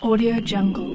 Audio Jungle.